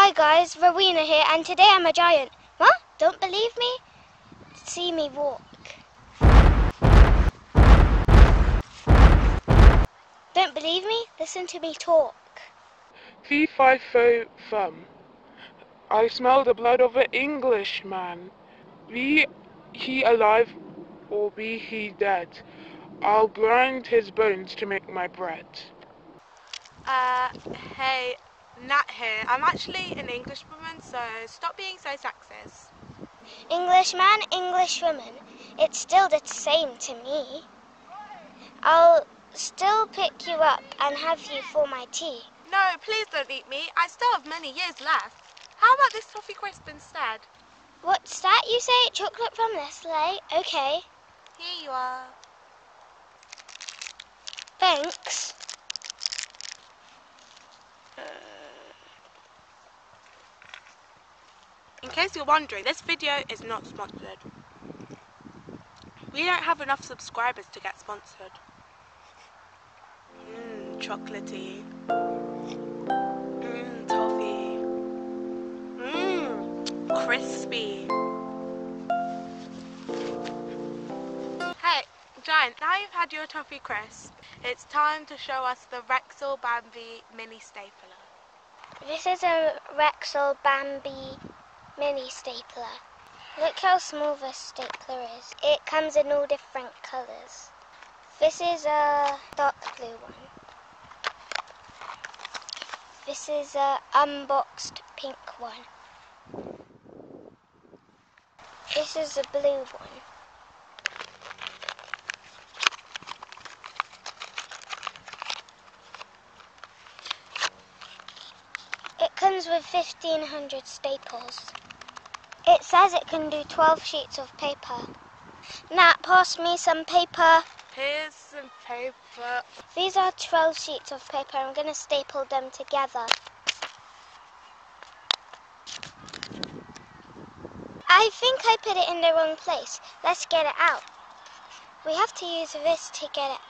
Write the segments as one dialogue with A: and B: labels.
A: Hi guys, Rowena here, and today I'm a giant. What? Don't believe me? See me walk. Don't believe me? Listen to me talk.
B: Fee fi fo fum. I smell the blood of an Englishman. Be he alive or be he dead, I'll grind his bones to make my bread.
C: Uh, hey, Nat here. I'm actually an Englishwoman, so stop being so sexist.
A: Englishman, Englishwoman, it's still the same to me. I'll still pick you up and have you for my tea.
C: No, please don't eat me. I still have many years left. How about this Toffee Crisp instead?
A: What's that you say? Chocolate from Nestle? Okay.
C: Here you are.
A: Thanks.
C: Case you're wondering, this video is not sponsored. We don't have enough subscribers to get sponsored. Mmm, chocolatey. Mmm, toffee. Mmm, crispy. Hey, Giant, now you've had your toffee crisp, it's time to show us the Rexel Bambi mini stapler.
A: This is a Rexel Bambi mini stapler. Look how small this stapler is. It comes in all different colours. This is a dark blue one. This is a unboxed pink one. This is a blue one. It comes with 1500 staples. It says it can do 12 sheets of paper. Nat, pass me some paper.
C: Here's some paper.
A: These are 12 sheets of paper. I'm going to staple them together. I think I put it in the wrong place. Let's get it out. We have to use this to get it.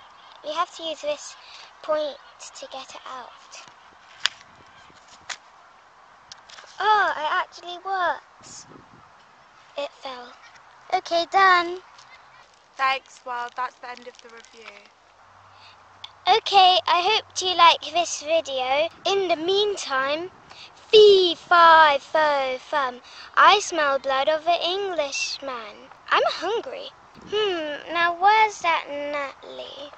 A: We have to use this point to get it out. Oh, it actually works. It fell. Okay, done.
C: Thanks, well, that's the end of the review.
A: Okay, I hope you like this video. In the meantime, fee, fi, fo, fum. I smell blood of an Englishman. I'm hungry. Hmm, now where's that Natalie?